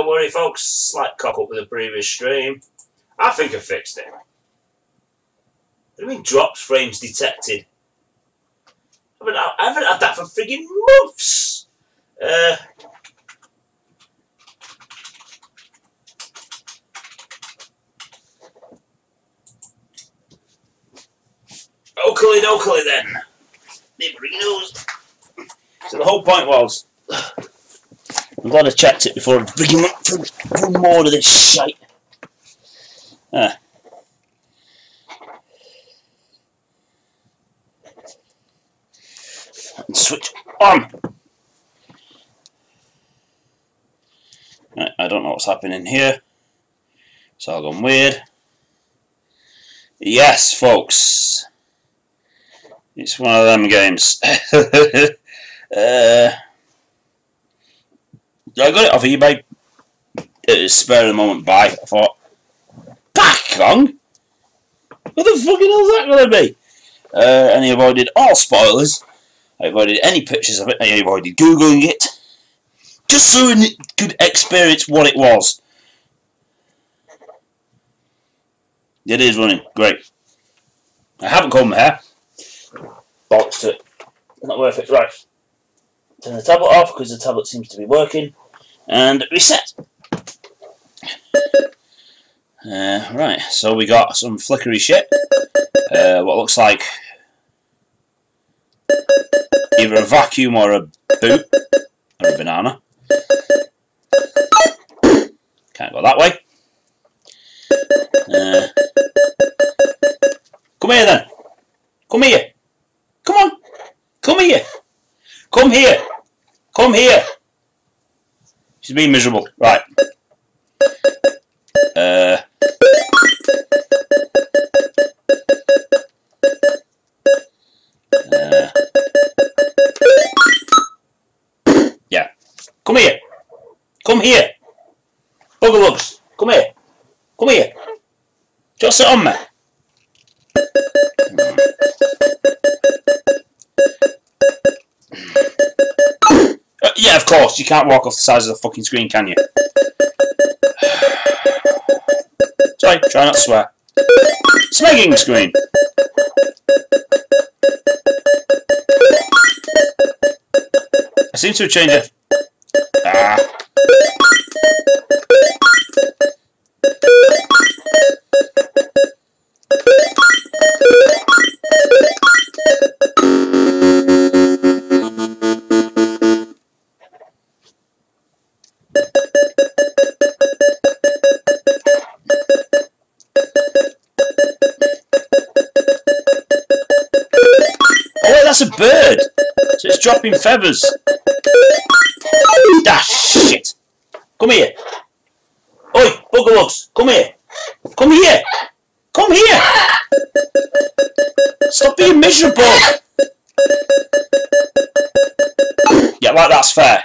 don't worry, folks. Slight cock up with the previous stream. I think I fixed it. What do you mean drops frames detected? I haven't, I haven't had that for frigging months. Uh, Oakley dokley then. So the whole point was, I'm glad I checked it before frigging went through more of this shite. Ah. And switch on. Right, I don't know what's happening here. It's all gone weird. Yes, folks. It's one of them games. uh, I got it off eBay. It was spare the moment buy. I thought, Kong? What the fucking hell is that going to be? Uh, and he avoided all spoilers. I avoided any pictures of it. I avoided Googling it. Just so he could experience what it was. It is running. Great. I haven't come here. Boxed it. Not worth it. Right. Turn the tablet off because the tablet seems to be working. And reset. Uh, right, so we got some flickery shit. Uh, what looks like either a vacuum or a boot or a banana. Can't go that way. Uh, come here then. Come here. Come on. Come here. Come here. Come here. She's being miserable. Right. Uh, uh, yeah. Come here. Come here. Bugalugs. Come here. Come here. Just sit on me. You can't walk off the size of the fucking screen, can you? Sorry, try not to swear. Smegging screen. I seem to have changed dropping feathers. Ah, shit. Come here. Oi, Bugalugs, come here. Come here. Come here. Stop being miserable. Yeah, like that's fair.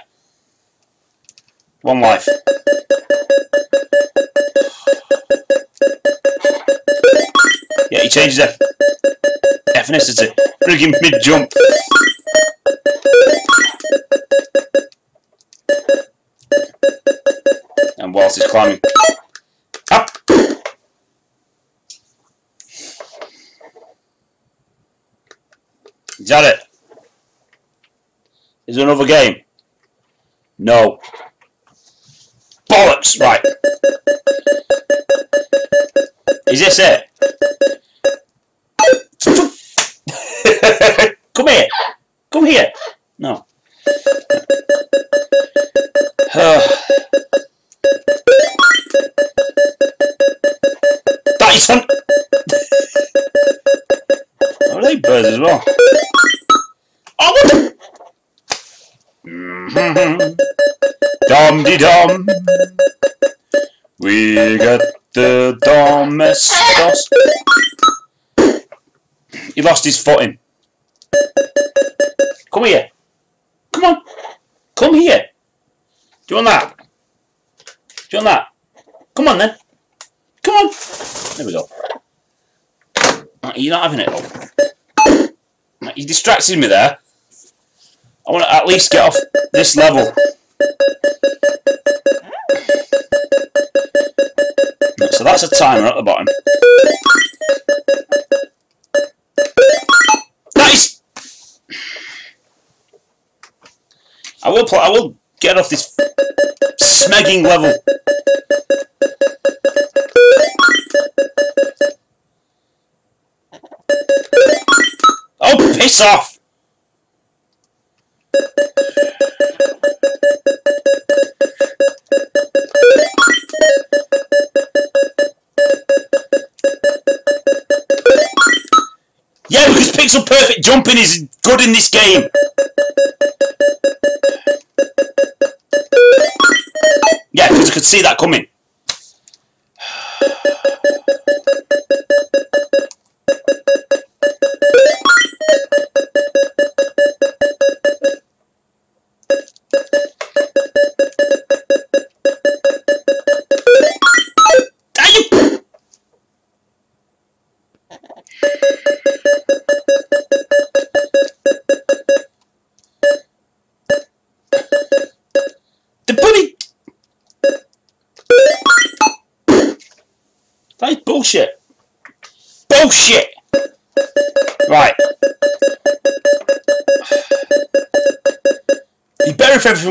One life. Yeah, he changes eth ethnicity. Freaking mid jump. He's climbing up. Is that it? Is there another game? No. Bollocks! Right. Is this it? Come here. Come on. Come here. Do you want that? Do you want that? Come on then. Come on. There we go. You're not having it. You distracted me there. I want to at least get off this level. So that's a timer at the bottom. Will play. I will get off this smegging level. Oh, piss off! Yeah, because pixel perfect jumping is good in this game. Could see that coming.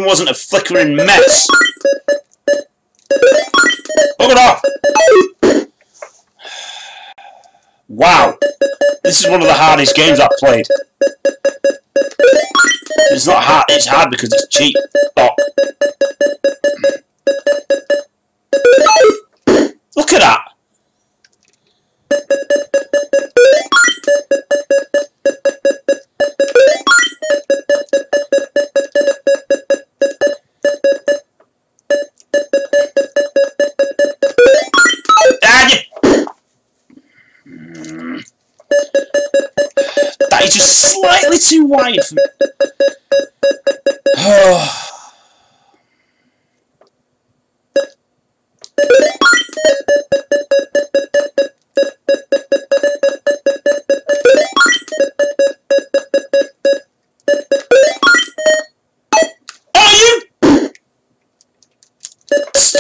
Wasn't a flickering mess. Bugger off! Wow. This is one of the hardest games I've played. It's not hard, it's hard because it's cheap. Oh. Look at that! Wide for. Oh.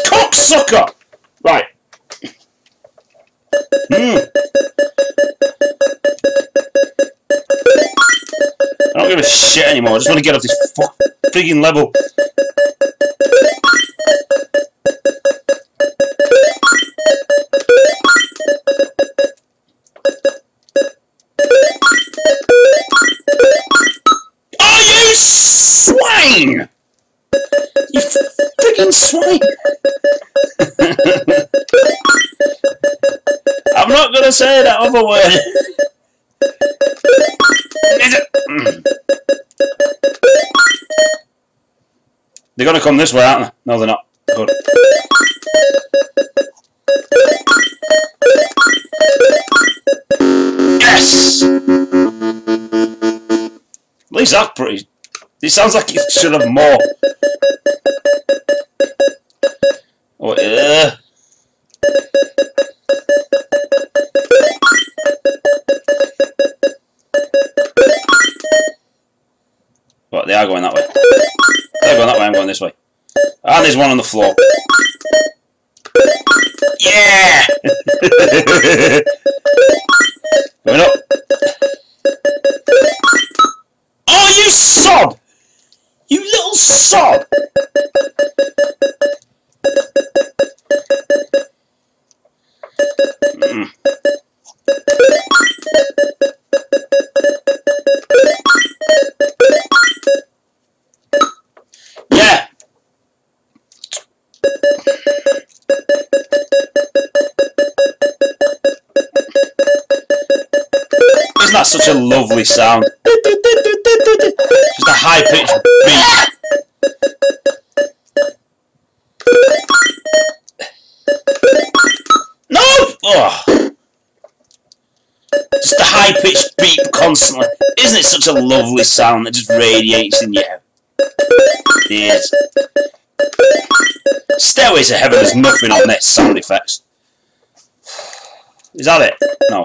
cocksucker! Shit anymore. I just want to get off this frigging level. Are you swine? You frigging swine! I'm not gonna say that other word. They're going to come this way, aren't they? No, they're not. Good. Yes! At least that's pretty... It sounds like it should have more. Oh, yeah. But they are going that way. They're going I'm going this way. And there's one on the floor. Yeah! such a lovely sound. Just a high pitched beat. No! Oh. Just a high pitched beat constantly. Isn't it such a lovely sound that just radiates in your ears? Stairways to Heaven has nothing on this sound effects. Is that it? No.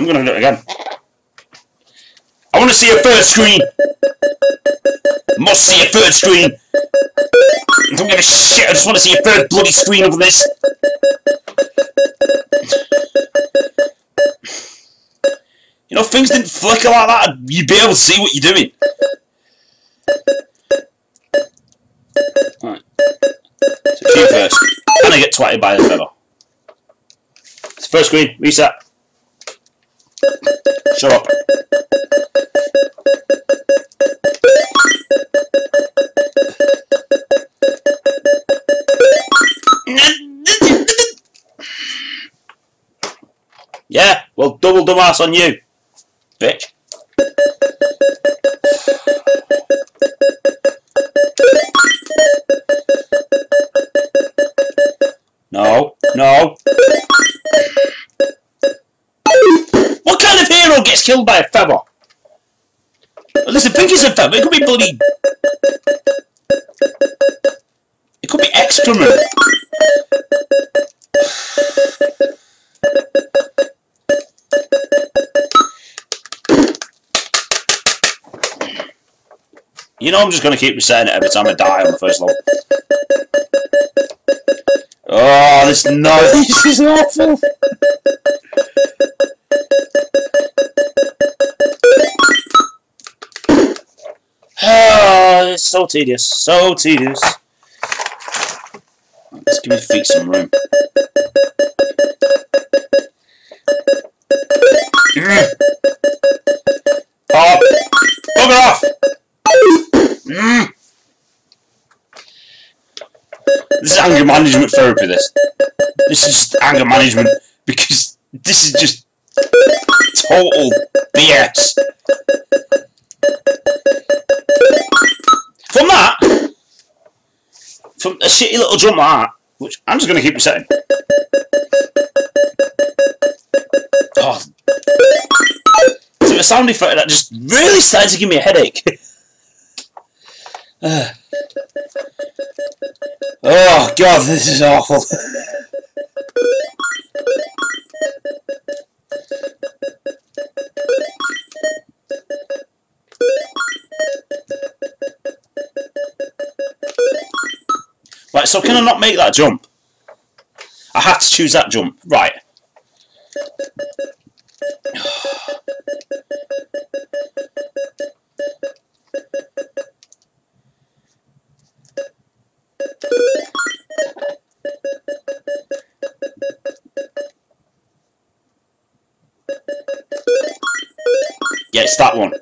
I'm to do it again. I want to see a third screen. Must see a third screen. I don't give a shit. I just want to see a third bloody screen of this. You know, things didn't flicker like that. You'd be able to see what you're doing. Right. So shoot first. And I get twatted by the feather. First screen, reset. Shut up. Yeah, well, double the dumbass on you, bitch. Killed by a feather? Listen, think it's a feather. It could be bloody. It could be excrement. You know I'm just going to keep resetting it every time I die on the first level. Oh, this noise this is awful. Tedious, so tedious. Let's give my feet some room. Mm. Oh, bugger off! Mm. This is anger management therapy, this. This is just anger management because this is just total BS. From that, from a shitty little drum like that, which I'm just going to keep resetting. Oh. So a sound effect that just really started to give me a headache. uh. Oh god, this is awful. Right, so can I not make that jump? I have to choose that jump. Right. Yeah, it's that one.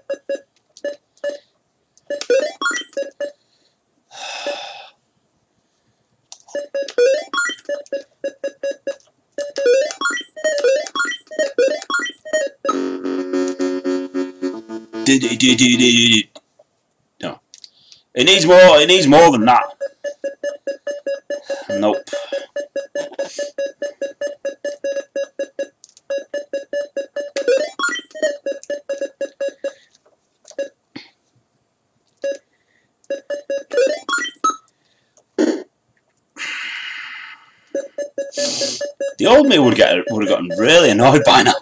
No. It needs more, it needs more than that. Nope. The old me would get would have gotten really annoyed by now.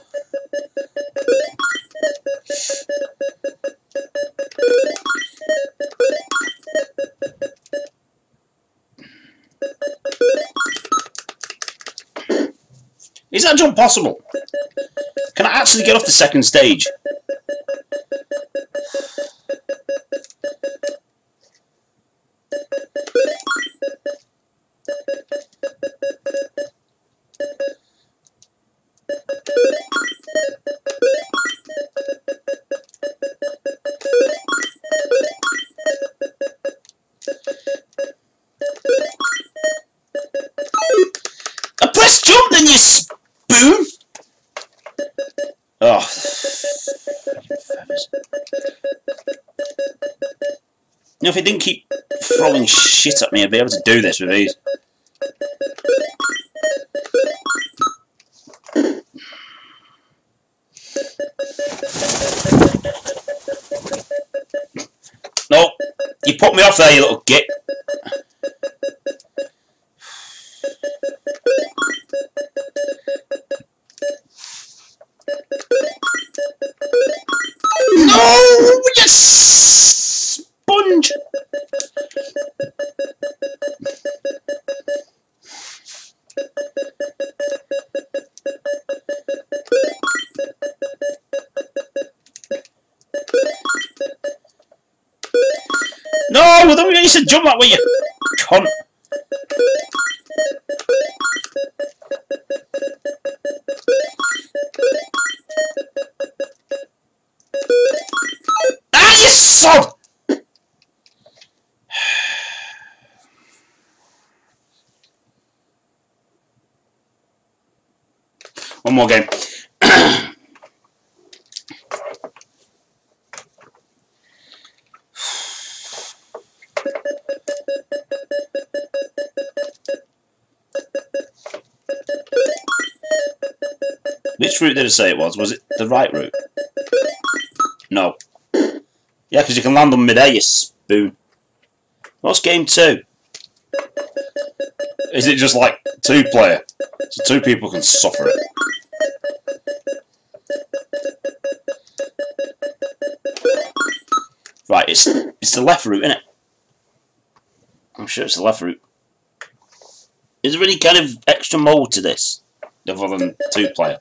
That jump possible? Can I actually get off the second stage? Shit at me, I'd be able to do this with these. Nope. You put me off there, you little git. To jump that way, you cunt. Ah, you sod! One more game. Which route did it say it was? Was it the right route? No. Yeah, because you can land on mid-air, you spoon. What's game two? Is it just like two player? So two people can suffer it. Right, it's it's the left route, isn't it? I'm sure it's the left route. Is there any kind of extra mode to this? Other than two player?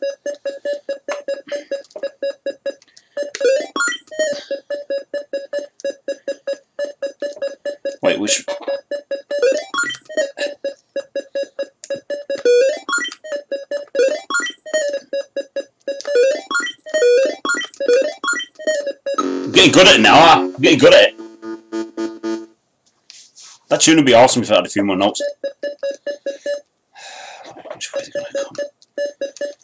Getting good at it now? I'm getting good at it. That tune would be awesome if I had a few more notes.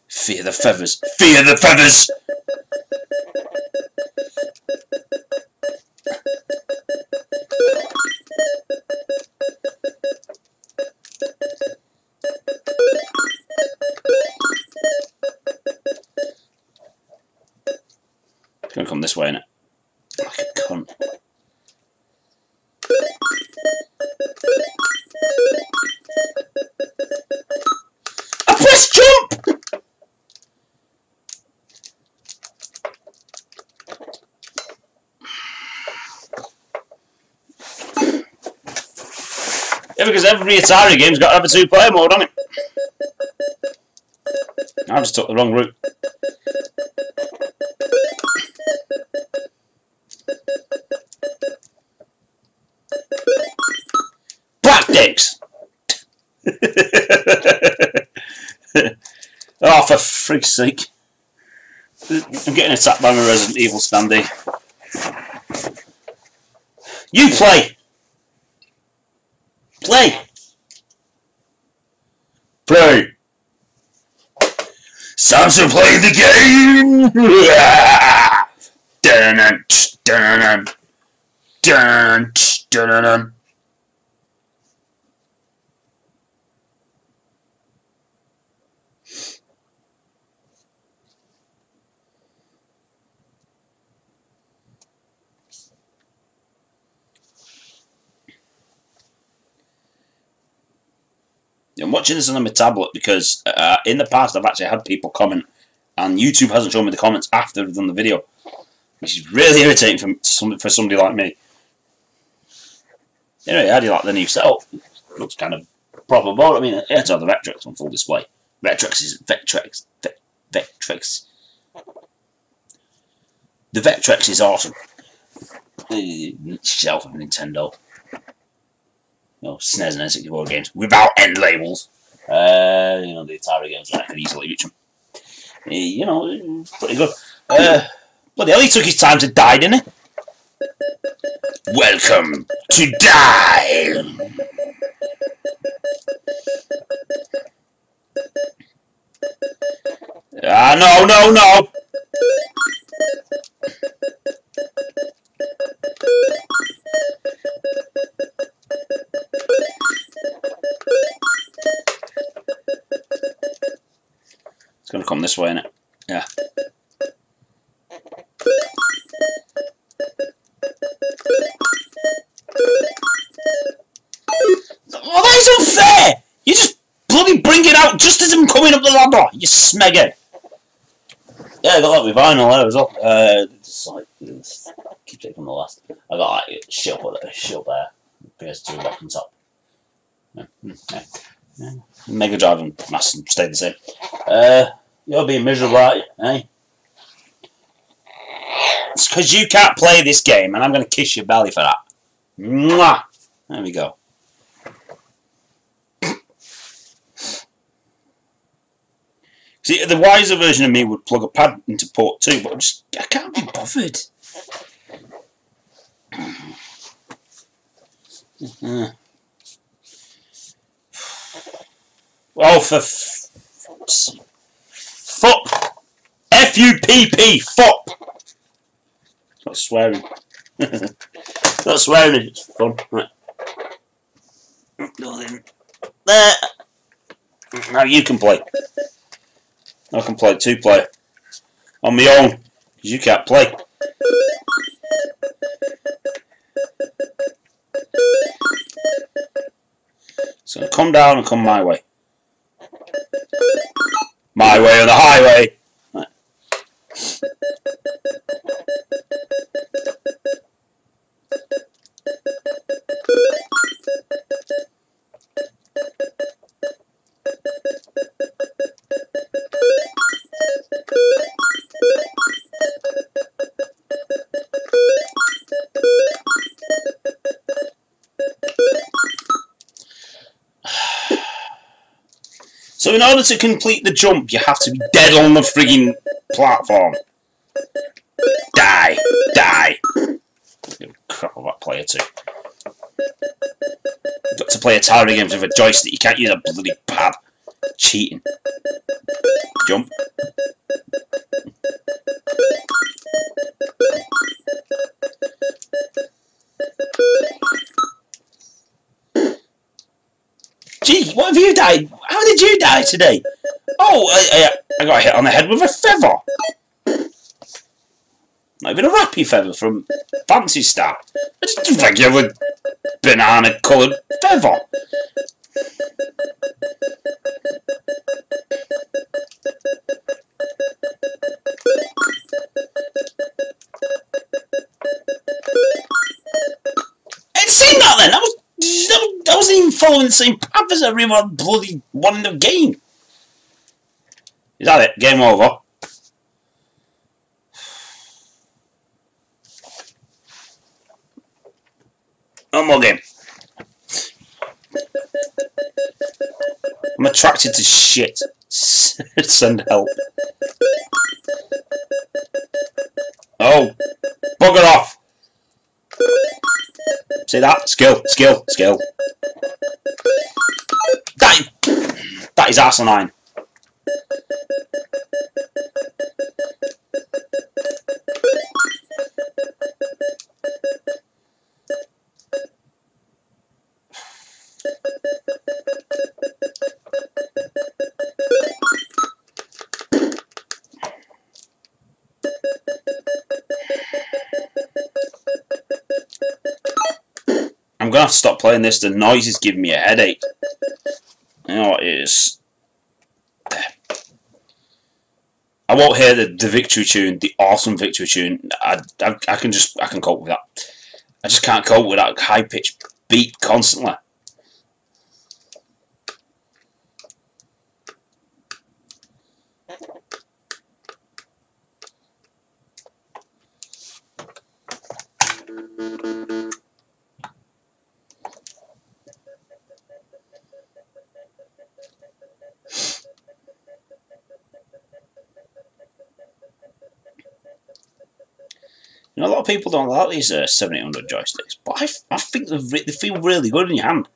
Fear the feathers. Fear the feathers! Yeah, because every Atari game's got to have a two-player mode on it. I just took the wrong route. Tactics! oh, for freak's sake. I'm getting attacked by my Resident Evil standee. You! Play! Play! Sounds to play the game! dun dun dun dun dun dun I'm watching this on my tablet because uh, in the past I've actually had people comment, and YouTube hasn't shown me the comments after I've done the video, which is really irritating for some, for somebody like me. Anyway, how do you like the new setup? Looks kind of proper board. I mean, it's on the Vectrex on full display. Vectrex is Vectrex. Vectrex. The Vectrex is awesome. Shelf of Nintendo you know, SNES and N64 games without end labels. Uh, you know, the Atari games, I could easily reach them. You know, pretty good. Uh, bloody hell, he took his time to die, didn't he? Welcome to die! Ah, no, no, no! You smegger! Yeah, I got that vinyl there as well. Uh, just like, just keep taking the last. I got like shit up there. PS2 bottom top. Yeah. Yeah. Yeah. Mega Drive and Master stayed the same. Uh, you're being miserable, aren't you? Eh? It's because you can't play this game, and I'm going to kiss your belly for that. Mwah! There we go. See, the wiser version of me would plug a pad into port 2, but I just I can't be bothered. Oh, for f- fuck! F U P P fuck! Not swearing. Not swearing. It's fun. Right. There. Now you can play. I can play two player on my own because you can't play. So come down and come my way. My way or the highway. So in order to complete the jump, you have to be dead on the frigging platform. Die. Die. Oh, crap about player two. You've got to play Atari games with a joystick. You can't use a bloody pad. Cheating. Jump. Gee, what have you died? Die today? Oh, uh, I, I, I got hit on the head with a feather. Not even a rappy feather from Phantasy Star. It's just a regular banana coloured feather. I'd seen that then. I was, I wasn't even following the same path as everyone bloody won the game. Is that it? Game over. No more game. I'm attracted to shit. Send help. Oh, bugger off. See that? Skill, skill, skill. That, that is asinine. To stop playing this. The noise is giving me a headache. You know what it is? I won't hear the, the victory tune, the awesome victory tune. I, I, I can just I can cope with that. I just can't cope with that high pitched beat constantly. A lot of people don't like these uh, 7800 joysticks, but I, I think they feel really good in your hand.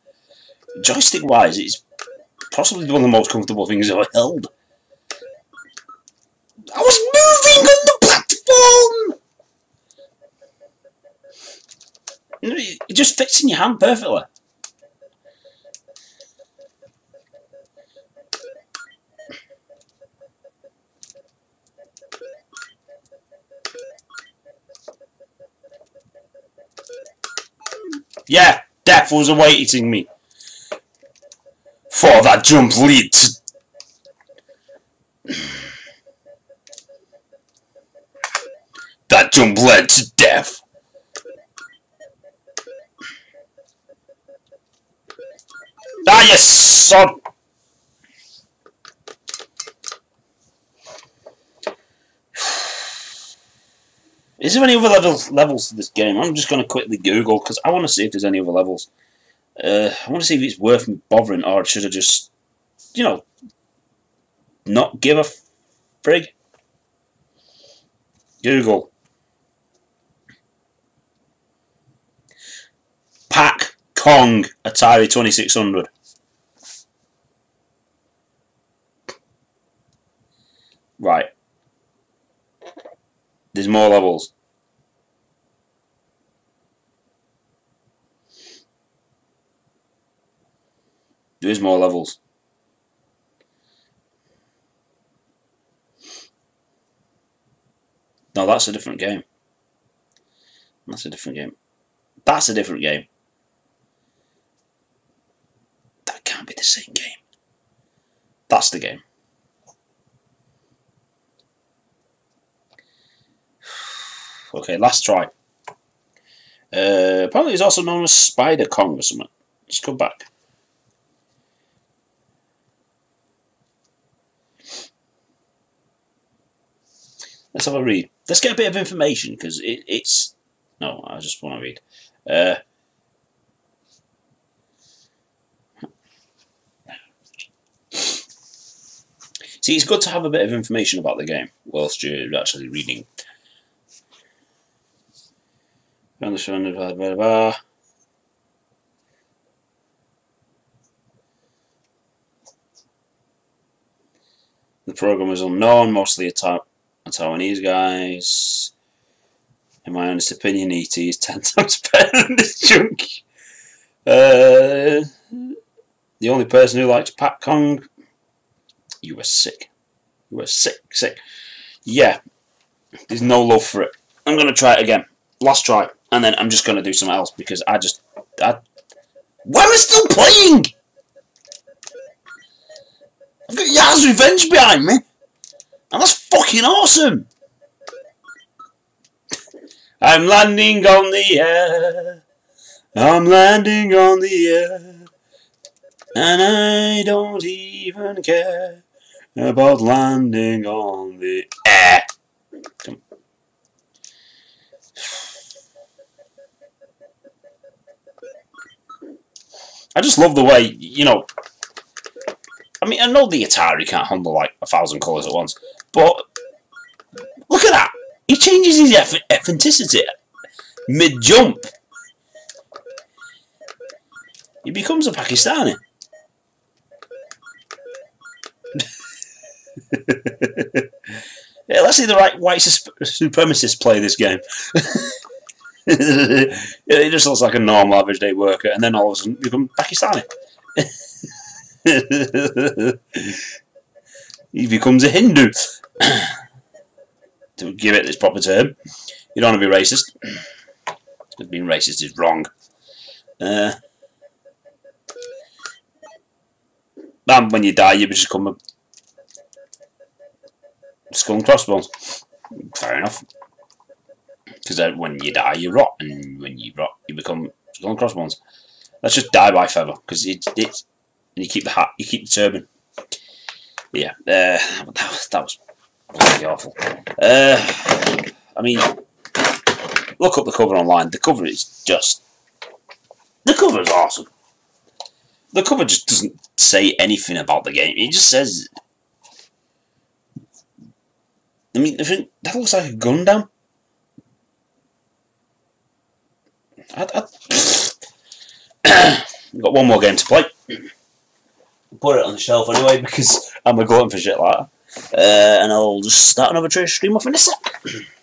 Joystick wise, it's possibly one of the most comfortable things I've held. I was moving on the platform! It just fits in your hand perfectly. Yeah, death was awaiting me. For that jump lead. That jump led to death. Ah, you son! Is there any other levels levels to this game? I'm just going to quickly Google because I want to see if there's any other levels. Uh, I want to see if it's worth me bothering, or should I just, you know, not give a frig? Google. Pak Kong Atari 2600. Right. There's more levels. There is more levels. No, that's a different game. That's a different game. That's a different game. That can't be the same game. That's the game. Okay, last try. Uh, apparently he's also known as Spider Kong or something. Let's go back. Let's have a read. Let's get a bit of information because it, it's. No, I just want to read. Uh, see, it's good to have a bit of information about the game whilst you're actually reading. Blah, blah, blah. The program is unknown, mostly a type Taiwanese guys. In my honest opinion, ET is ten times better than this junk. Uh, the only person who likes Pac-Kong, you were sick. You were sick, sick. Yeah, there's no love for it. I'm going to try it again. Last try. And then I'm just going to do something else because I just... I, why am I still playing? I've got Yars' Revenge behind me. And that's fucking awesome! I'm landing on the air. I'm landing on the air. And I don't even care about landing on the air. I just love the way, you know, I mean, I know the Atari can't handle like a thousand colours at once, but look at that. He changes his ethnicity mid-jump. He becomes a Pakistani. yeah, let's see the right white supremacists play this game. it just looks like a normal average day worker, and then all of a sudden become Pakistani. he becomes a Hindu. to give it its proper term. You don't want to be racist. Being racist is wrong. Uh, and when you die, you just become a skull and crossbones. Fair enough. Because uh, when you die, you rot, and when you rot, you become skull and crossbones. Let's just die by feather, because it's it's and you keep the hat, you keep the turban. Yeah, uh, that was that was really awful. Uh, I mean, look up the cover online. The cover is just the cover is awesome. The cover just doesn't say anything about the game. It just says. I mean, that looks like a Gundam. I, I, got one more game to play put it on the shelf anyway because I'm a glutton for shit like that. Uh, and I'll just start another trace stream off in a sec.